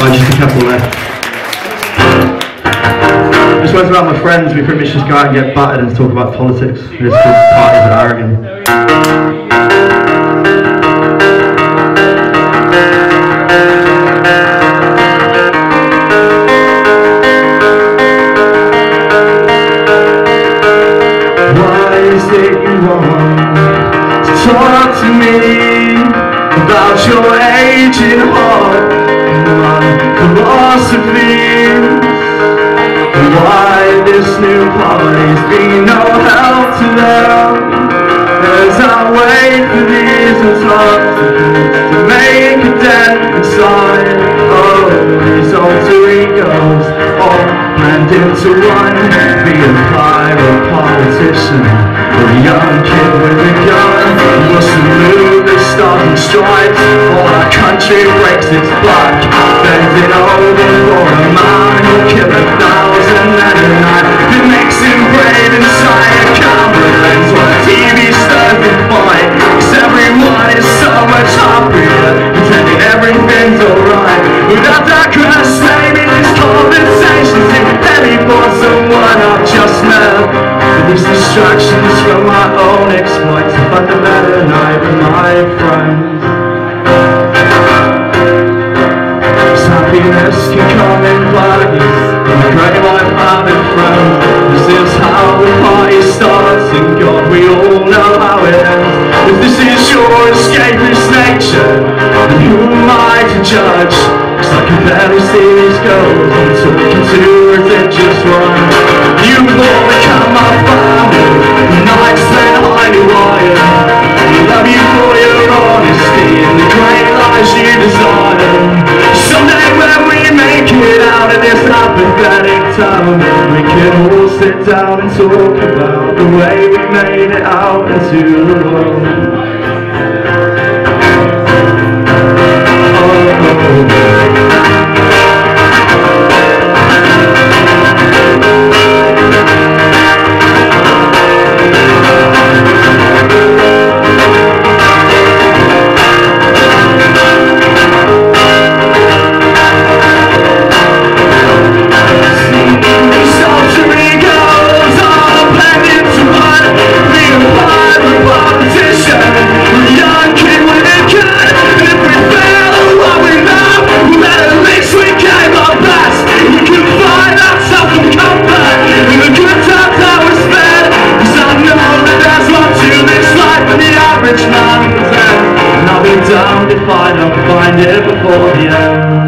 Oh, just a couple left. Just went around my friends, we pretty much just go out and get battered and talk about politics. We just parties at Aragon. Is talk to me about your aging this new party's been no help to them As I wait for these obstacles to make a dent inside Oh, these alter egos all blend into one. Be a private politician. Or a young kid with a gun. We'll salute the stars and stripes. While our country breaks its back Bending over for a man who'll kill a thousand and night It makes him brave inside the the everyone is so much happier Pretending everything's alright. Without that crash maybe this conversation Seems heavy for someone I've just met But these distractions from my own exploits find a better night with my friends judge. Cause I can barely see these girls I'm talking to they just run You all become my family And I explain I knew I am We love you for your honesty And the great lies you desire. Someday when we make it out of this apathetic town We can all sit down and talk about the way we made it out into the world rich man possessed, And I'll be damned if I don't find it before the end.